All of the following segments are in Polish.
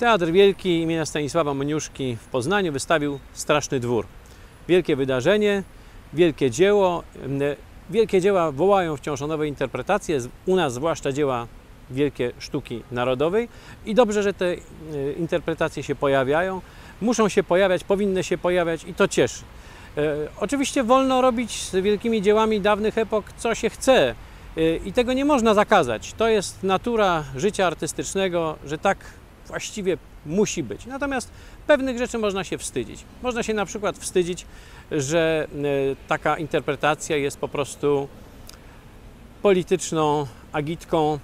Teatr Wielki imienia Stanisława Moniuszki w Poznaniu wystawił Straszny Dwór. Wielkie wydarzenie, wielkie dzieło. Wielkie dzieła wołają wciąż o nowe interpretacje, u nas zwłaszcza dzieła wielkie sztuki narodowej i dobrze, że te e, interpretacje się pojawiają. Muszą się pojawiać, powinny się pojawiać i to cieszy. E, Oczywiście wolno robić z wielkimi dziełami dawnych epok co się chce e, i tego nie można zakazać. To jest natura życia artystycznego, że tak właściwie musi być. Natomiast pewnych rzeczy można się wstydzić. Można się na przykład wstydzić, że e, taka interpretacja jest po prostu polityczną agitką,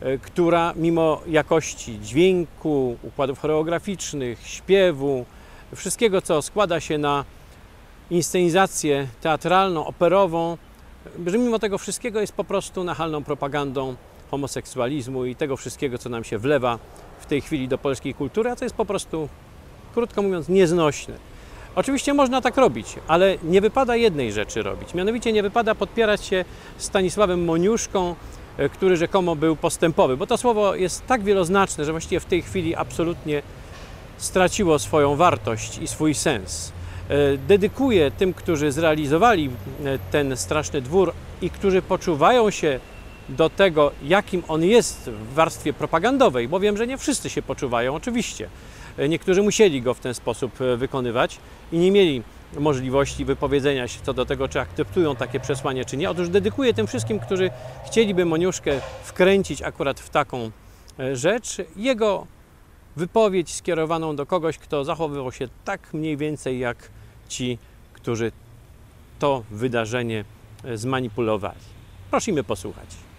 e, która mimo jakości dźwięku, układów choreograficznych, śpiewu, wszystkiego co składa się na inscenizację teatralną, operową, że mimo tego wszystkiego jest po prostu nachalną propagandą homoseksualizmu i tego wszystkiego, co nam się wlewa w tej chwili do polskiej kultury, a to jest po prostu, krótko mówiąc, nieznośne. Oczywiście można tak robić, ale nie wypada jednej rzeczy robić. Mianowicie nie wypada podpierać się Stanisławem Moniuszką, e, który rzekomo był postępowy, bo to słowo jest tak wieloznaczne, że właściwie w tej chwili absolutnie straciło swoją wartość i swój sens. E, Dedykuję tym, którzy zrealizowali e, ten straszny dwór i którzy poczuwają się do tego, jakim on jest w warstwie propagandowej, bo wiem, że nie wszyscy się poczuwają, oczywiście. Niektórzy musieli go w ten sposób e, wykonywać i nie mieli możliwości wypowiedzenia się co do tego, czy akceptują takie przesłanie, czy nie. Otóż dedykuję tym wszystkim, którzy chcieliby Moniuszkę wkręcić akurat w taką e, rzecz, jego wypowiedź skierowaną do kogoś, kto zachowywał się tak mniej więcej jak ci, którzy to wydarzenie e, zmanipulowali. Prosimy posłuchać.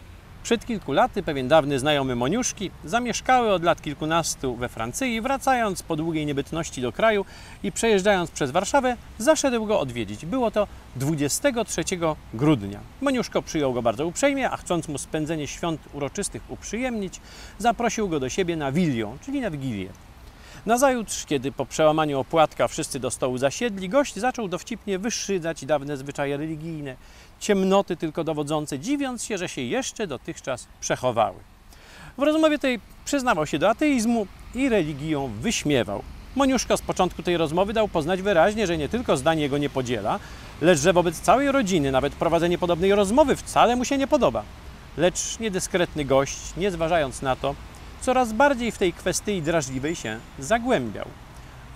Przed kilku laty pewien dawny znajomy Moniuszki zamieszkały od lat kilkunastu we Francji, wracając po długiej niebytności do kraju i przejeżdżając przez Warszawę, zaszedł go odwiedzić. Było to 23 grudnia. Moniuszko przyjął go bardzo uprzejmie, a chcąc mu spędzenie świąt uroczystych uprzyjemnić, zaprosił go do siebie na wilią, czyli na wigilię. Nazajutrz, kiedy po przełamaniu opłatka wszyscy do stołu zasiedli, gość zaczął dowcipnie wyszydzać dawne zwyczaje religijne, ciemnoty tylko dowodzące, dziwiąc się, że się jeszcze dotychczas przechowały. W rozmowie tej przyznawał się do ateizmu i religią wyśmiewał. Moniuszko z początku tej rozmowy dał poznać wyraźnie, że nie tylko zdanie jego nie podziela, lecz że wobec całej rodziny nawet prowadzenie podobnej rozmowy wcale mu się nie podoba. Lecz niedyskretny gość, nie zważając na to, coraz bardziej w tej kwestii drażliwej się zagłębiał.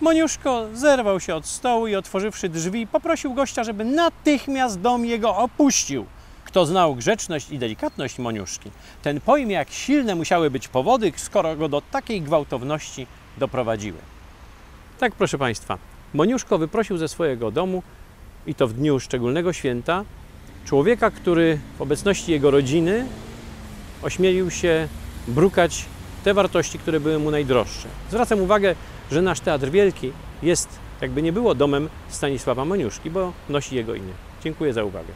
Moniuszko zerwał się od stołu i otworzywszy drzwi, poprosił gościa, żeby natychmiast dom jego opuścił. Kto znał grzeczność i delikatność Moniuszki, ten pojmie, jak silne musiały być powody, skoro go do takiej gwałtowności doprowadziły. Tak, proszę Państwa, Moniuszko wyprosił ze swojego domu, i to w dniu szczególnego święta, człowieka, który w obecności jego rodziny ośmielił się brukać te wartości, które były mu najdroższe. Zwracam uwagę, że nasz Teatr Wielki jest, jakby nie było, domem Stanisława Moniuszki, bo nosi jego imię. Dziękuję za uwagę.